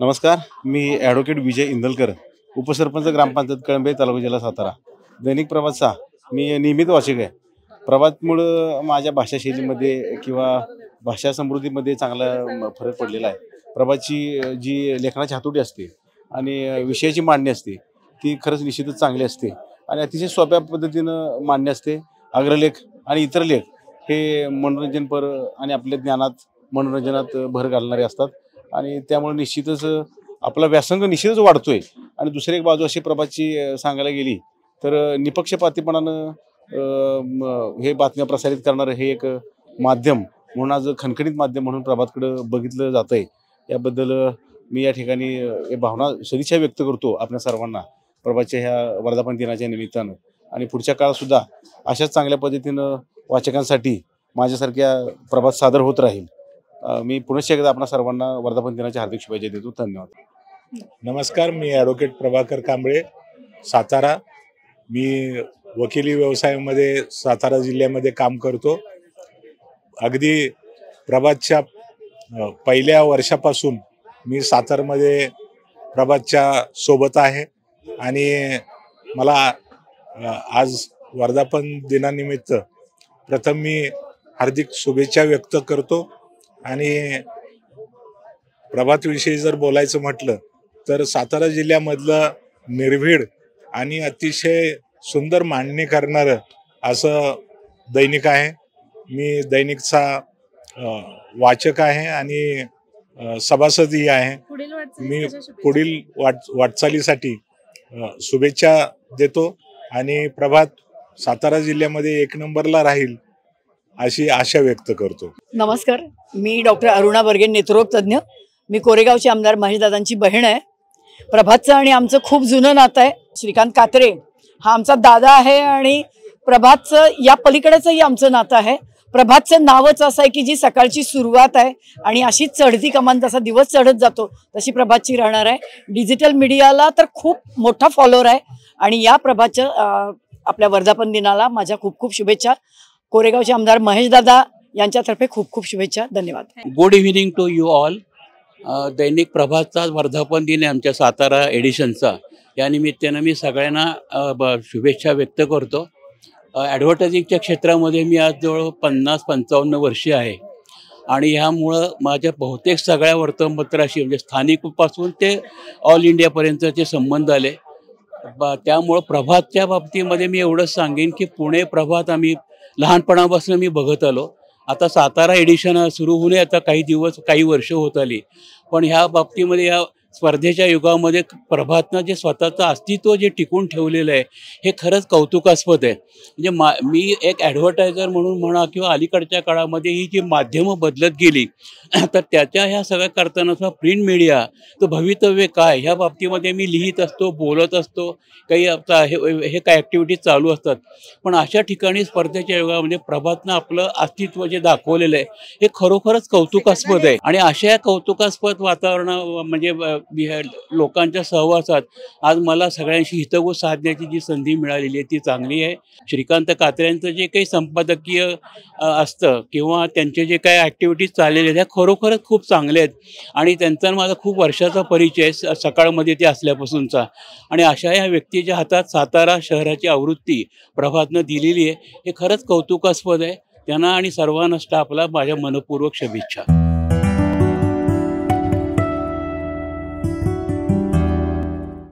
नमस्कार मी ॲडव्होकेट विजय इंदलकर उपसरपंच ग्रामपंचायत कळंबे तालुका जिल्हा सातारा. दैनिक प्रभातचा मी नियमित वाचक आहे. प्रभातमुळं माझ्या भाषाशैलीमध्ये किंवा भाषा समृद्धीमध्ये चांगला म, फरक पडलेला आहे. प्रभातची जी लेखनाची हातोटी असते आणि विषयाची मांडणी असते ती खरंच निश्चितच चांगली असते आणि अतिशय सोप्या पद्धतीनं मांडणी असते. अग्रलेख आणि इतर लेख हे मनोरंजनपर आणि आपल्या ज्ञानात मनोरंजनात भर घालणारे असतात. आणि त्यामुळे निश्चितच आपला व्यासंग निश्चितच वाढतोय. आणि दुसरी एक बाजू अशी प्रभातची सांगायला गेली तर निपक्षपातीपणानं हे बातम्या प्रसारित करणारं हे एक माध्यम म्हणून आज खणखणीत माध्यम म्हणून प्रभातकडं बघितलं जात आहे याबद्दल मी या ठिकाणी हे भावना सदिच्छा व्यक्त करतो आपल्या सर्वांना प्रभातच्या ह्या वर्धापन दिनाच्या निमित्तानं. आणि पुढच्या काळात सुद्धा अशाच चांगल्या पद्धतीनं वाचकांसाठी माझ्यासारख्या प्रभात सादर होत राहील. मी पुनश्च एकदा आपल्या सर्वांना वर्धापन दिनाच्या हार्दिक शुभेच्छा देतो. धन्यवाद. नमस्कार मी ॲडव्होकेट प्रभाकर कांबळे सातारा. मी वकिली व्यवसायामध्ये सातारा जिल्ह्यामध्ये काम करतो. अगदी प्रभातच्या पहिल्या वर्षापासून मी सातारमध्ये प्रभातच्या सोबत आहे आणि मला आज वर्धापन दिनानिमित्त प्रथम मी हार्दिक शुभेच्छा व्यक्त करतो. आणि प्रभातविषयी जर बोलायचं म्हटलं तर सातारा जिल्ह्यामधलं निर्भीड आणि अतिशय सुंदर मांडणी करणारं असं दैनिक आहे. मी दैनिकचा वाचक आहे आणि सभासदही आहे. मी? पुढील वाट वाटचालीसाठी शुभेच्छा देतो. आणि प्रभात सातारा जिल्ह्यामध्ये एक नंबरला राहील अशी आशा व्यक्त करतो. नमस्कार. मी डॉक्टर अरुणा बर्गे नेत्रोग तज्ज्ञ मी कोरेगावचे आमदार महेशदादांची बहीण आहे. प्रभातचं आणि आमचं खूप जुनं नातं आहे. श्रीकांत कात्रे हा आमचा दादा आहे आणि प्रभातचं या पलीकडेचंही आमचं नातं आहे. प्रभातचं नावच असं आहे की जी सकाळची सुरुवात आहे आणि अशी चढती कमान जसा दिवस चढत जातो तशी प्रभातची राहणार आहे. डिजिटल मीडियाला तर खूप मोठा फॉलोअर आहे. आणि या प्रभातच्या आपल्या वर्धापन दिनाला माझ्या खूप खूप शुभेच्छा. कोरेगावचे आमदार महेशदादा यांच्यातर्फे खूप खूप शुभेच्छा धन्यवाद. Good evening to you all दैनिक प्रभातचा वर्धापन दिन आहे आमच्या सातारा एडिशनचा. या निमित्तानं मी सगळ्यांना ब- शुभेच्छा व्यक्त करतो. ॲडव्हर्टायझिंगच्या क्षेत्रामध्ये मी आज जवळ पन्नास पंचावन्न वर्षे आहे. आणि ह्यामुळं माझ्या बहुतेक सगळ्या वर्तमानपत्राशी म्हणजे स्थानिकपासून ते ऑल इंडियापर्यंतचे संबंध आले. ब त्यामुळं प्रभातच्या बाबतीमध्ये मी एवढंच सांगेन की पुणे प्रभात आम्ही लहानपणापासून मी बघत आलो. आता सातारा एडिशन सुरू होऊन आता काही दिवस काही वर्ष होत आली. पण ह्या बाबतीमध्ये या स्पर्धेच्या युगामध्ये प्रभातनं जे स्वतःचं अस्तित्व जे टिकून ठेवलेलं आहे हे खरंच कौतुकास्पद आहे. म्हणजे मा मी एक ॲडव्हर्टायझर म्हणून म्हणा किंवा अलीकडच्या काळामध्ये ही जी माध्यमं बदलत गेली तर त्याच्या ह्या सगळ्या करताना सुद्धा प्रिंट मीडिया तर भवितव्य काय? ह्या बाबतीमध्ये मी लिहित असतो बोलत असतो काही आता हे हे काय ॲक्टिव्हिटीज चालू असतात. पण अशा ठिकाणी स्पर्धेच्या युगामध्ये प्रभातनं आपलं अस्तित्व जे दाखवलेलं आहे हे खरोखरच कौतुकास्पद आहे. आणि अशा या कौतुकास्पद वातावरणा म्हणजे बिहा- लोकांच्या सहवासात आज मला सगळ्यांशी हितगुज साधण्याची जी संधी मिळालेली आहे ती चांगली आहे. श्रीकांत कात्र्यांचं जे काही संपादकीय असतं किंवा त्यांचे जे काही ॲक्टिव्हिटीज चाललेल्या आहेत ह्या खरोखरच खूप चांगल्या आहेत. आणि त्यांचा आणि माझा खूप वर्षाचा परिचय आहे, स- सकाळमध्ये ते असल्यापासूनचा. आणि अशा या व्यक्तीच्या हातात सातारा शहराची आवृत्ती प्रभातनं दिलेली आहे हे खरंच कौतुकास्पद आहे. त्यांना आणि सर्वांना स्टाफला माझ्या मनपूर्वक शुभेच्छा.